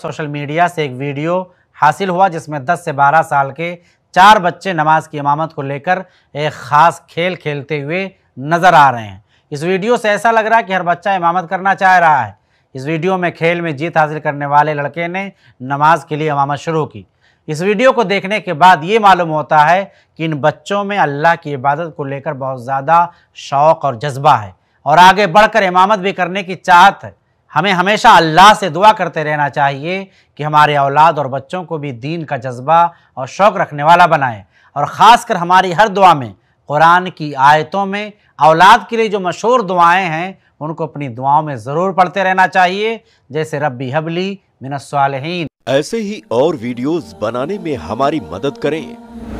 Social media से एक video हासिल हुआ जिसमें 10 से 12 साल के चार बच्चे नमाज़ की इमामत को लेकर एक ख़ास खेल खेलते हुए नज़र आ रहे हैं। इस वीडियो से ऐसा लग रहा है कि हर बच्चा इमामत करना चाह रहा है। इस वीडियो में खेल में जीत हासिल करने वाले लड़के ने नमाज़ के लिए इमामत शुरू की। इस वीडियो को देखने के बाद ये मालूम होता है कि इन बच्चों में अल्लाह की इबादत को लेकर बहुत ज़्यादा शौक़ और जज्बा है और आगे बढ़कर इमामत भी करने की चाहत है। हमें हमेशा अल्लाह से दुआ करते रहना चाहिए कि हमारे औलाद और बच्चों को भी दीन का जज्बा और शौक़ रखने वाला बनाए। और ख़ास कर हमारी हर दुआ में, कुरान की आयतों में, औलाद के लिए जो मशहूर दुआएँ हैं, उनको अपनी दुआओं में ज़रूर पढ़ते रहना चाहिए। जैसे, रब्बी हबली मिनसालहीन ऐसे ही और वीडियोस बनाने में हमारी मदद करें।